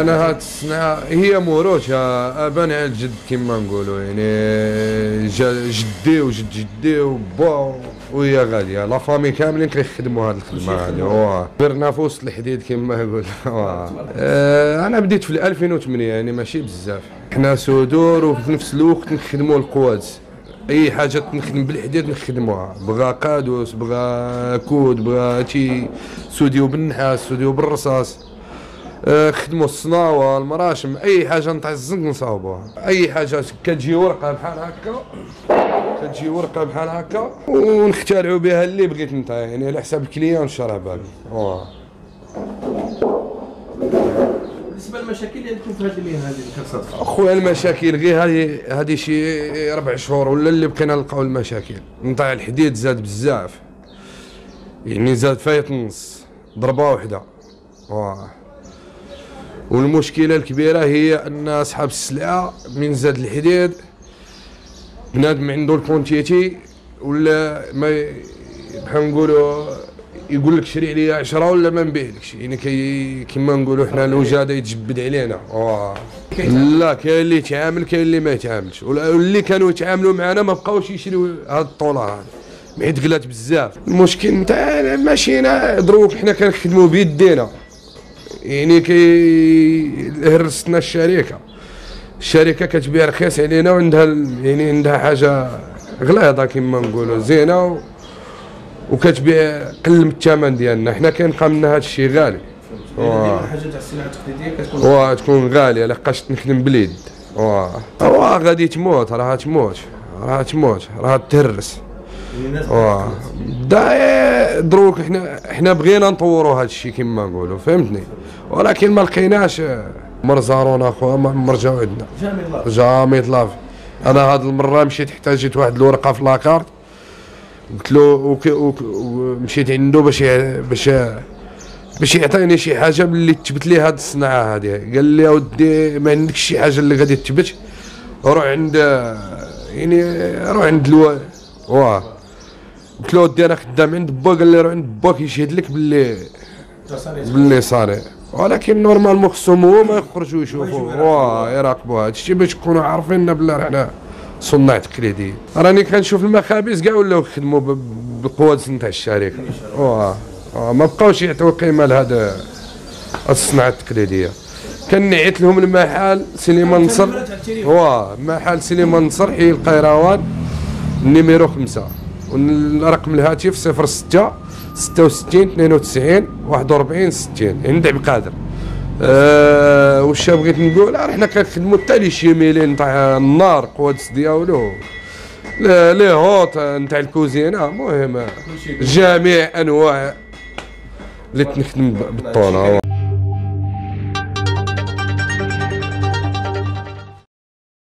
أنا هاد الصناعه هي موروثة. ابان على الجد كما نقولوا يعني جدي وجد جدي وبا وهي غالية. لا فامي كاملين كيخدموا هاد الخدمة هادي. درنا في وسط الحديد كما يقول. آه، أنا بديت في 2008 يعني ماشي بزاف. حنا سودور وفي نفس الوقت نخدموا القوادس أي حاجة نخدم بالحديد نخدموها. بغا قادوس بغا كود بغا شي. سوديو بالنحاس سوديو بالرصاص. خدموا الصناوه المراشم أي حاجة نتاع الزنق نصاوبوها. أي حاجة كتجي ورقة بحال هكا كتجي ورقة بحال هكا ونخترعوا بها اللي بغيت انت يعني على حساب ال client الشرع بالي بالنسبة للمشاكل اللي عندكم في هذه المهنه هذه كتصادف أخويا المشاكل غير هذه هذه شي ربع شهور ولا اللي بقينا نلقاو المشاكل. نتاع الحديد زاد بزاف. يعني زاد فايت نص ضربة واحدة. واه والمشكلة الكبيرة هي أن أصحاب السلعة من زاد الحديد بنادم عنده ال quantité ولا ما بحال نقولوا يقول لك شري عليا 10 ولا ما نبيعلكش يعني كي كيما نقولوا حنا الوجادة يتجبد علينا. واه لا كاين اللي يتعامل كاين اللي ما يتعاملش. واللي كانوا يتعاملوا معنا ما بقاوش يشريو هاد الطولة هذه. حيت غلات بزاف. المشكل نتاع ماشينا دروك حنا كنخدموا بيدينا. يعني كي هرستنا الشركة. الشركة كتبيع رخيص علينا وعندها يعني عندها حاجة غليظة كما نقولوا زينة و... وكتبيع قل من الثمن ديالنا. حنا كينبقى منا هذا الشيء غالي. واه. ديما حاجة تاع السلعه التقليدية كتكون واه تكون غالية. لقاش نخدم باليد واه. غادي تموت راها تموت. راها تموت. راها تهرس. يعني دا دروك حنا حنا بغينا نطوروا هذا الشيء كما نقولوا فهمتني؟ ولكن ما لقيناش مرزارونا اخويا ما عمر جاو عندنا. جامي طلافي أنا هاد المرة مشيت احتاجت واحد الورقة في لاكارت. قلت له ومشيت عنده باش باش باش يعطيني شي حاجة اللي تثبت لي هاد الصناعة هذه قال لي يا ودي ما عندكش شي حاجة اللي غادي تثبت؟ روح عند يعني روح عند ألو واه ودي أنا خدام عند با قال لي روح عند باك يشهد لك باللي باللي صانع. ولكن normalement خصهم هو ما يخرجوا يشوفوا واه يراقبوا هذا الشيء باش يكونوا عارفين بلا رحنا صناع تقليدي. راني كنشوف المخابز كاع ولاو يخدموا ب- بالقوادس نتاع الشركة واه ما بقاوش يعطيو قيمة لهذا الصناعة التقليدية. كنعيط لهم المحل سليمان نصر. واه محل سليمان نصر حي القيروان numéro خمسة. والرقم الهاتف صفر ستة ستة وستين اثنين وتسعين واحد وربعين ستين. عند عبد القادر. أه واش بغيت نقول؟ راه حنا كنخدموا حتى les cheminées نتاع النار قوادس ديالو les hottes نتاع الكوزينة. المهم جميع أنواع اللي تنخدم بالطونة.